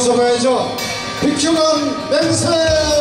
이어서 가야죠. 비큐건 맹세!